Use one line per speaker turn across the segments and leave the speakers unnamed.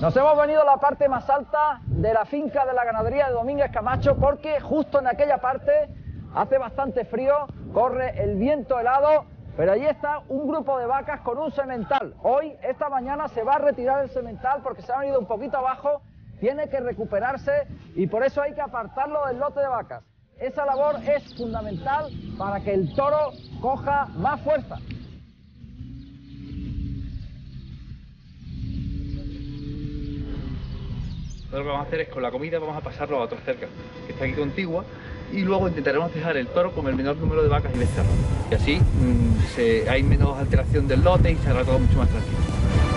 Nos hemos venido a la parte más alta de la finca de la ganadería de Domínguez Camacho porque justo en aquella parte hace bastante frío, corre el viento helado, pero allí está un grupo de vacas con un semental. Hoy, esta mañana, se va a retirar el semental porque se ha venido un poquito abajo, tiene que recuperarse y por eso hay que apartarlo del lote de vacas. Esa labor es fundamental para que el toro coja más fuerza.
Lo que vamos a hacer es con la comida vamos a pasarlo a otra cerca, que está aquí contigua, y luego intentaremos dejar el toro con el menor número de vacas y becerros. Y así mm, hay menos alteración del lote y se hará todo mucho más tranquilo.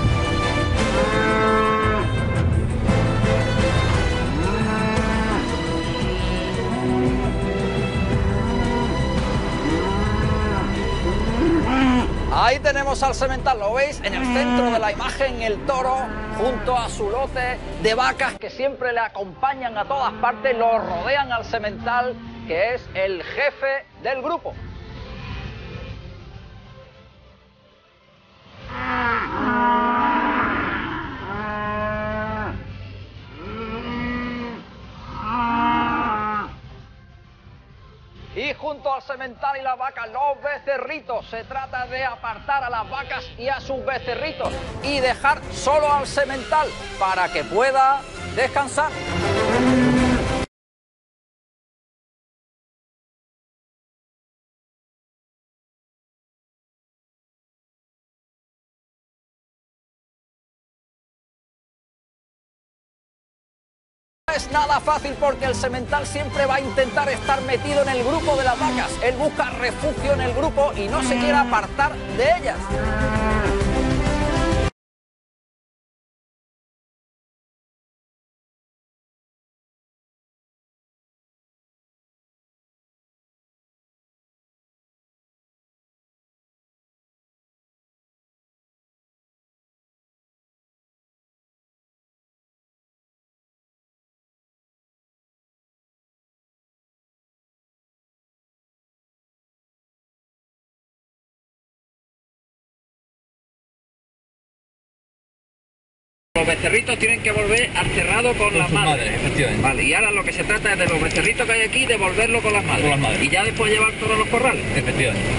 Ahí tenemos al semental, ¿lo veis? En el centro de la imagen el toro junto a su lote de vacas que siempre le acompañan a todas partes, lo rodean al semental que es el jefe del grupo. Junto al semental y las vacas, los becerritos. Se trata de apartar a las vacas y a sus becerritos y dejar solo al semental para que pueda descansar. Es nada fácil porque el semental siempre va a intentar estar metido en el grupo de las vacas. Él busca refugio en el grupo y no se quiere apartar de ellas. Los becerritos tienen que volver al cerrado con, las madres. Vale, y ahora lo que se trata es de los becerritos que hay aquí, devolverlo con las madres. Y ya después llevar todos los corrales.
Efectivamente.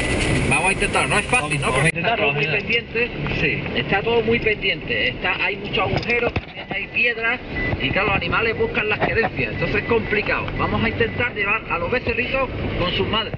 Vamos a intentar, no es fácil, ¿no? Porque está todo muy pendiente. Sí, está todo muy pendiente. Está, hay muchos agujeros, hay piedras y claro, los animales buscan las querencias. Entonces es complicado. Vamos a intentar llevar a los becerritos con sus madres.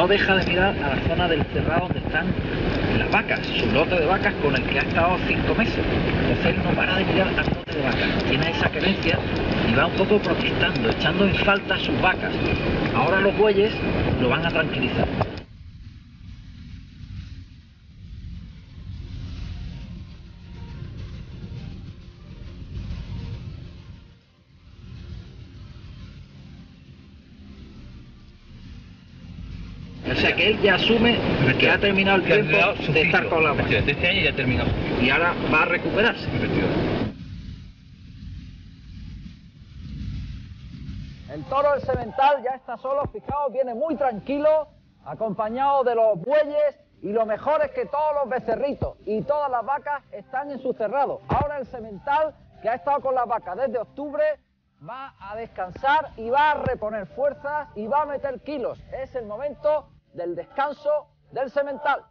No deja de mirar a la zona del cerrado donde están las vacas, su lote de vacas con el que ha estado cinco meses. Entonces él no para de mirar al lote de vacas, tiene esa creencia y va un poco protestando, echando en falta sus vacas. Ahora los bueyes lo van a tranquilizar. O sea que él ya asume que ha terminado el tiempo de estar con la vaca.
Este año ya terminó.
Y ahora va a recuperarse. El toro del semental ya está solo, fijaos, viene muy tranquilo, acompañado de los bueyes y lo mejor es que todos los becerritos y todas las vacas están en su cerrado. Ahora el semental, que ha estado con las vacas desde octubre, va a descansar y va a reponer fuerzas y va a meter kilos. Es el momento del descanso del semental.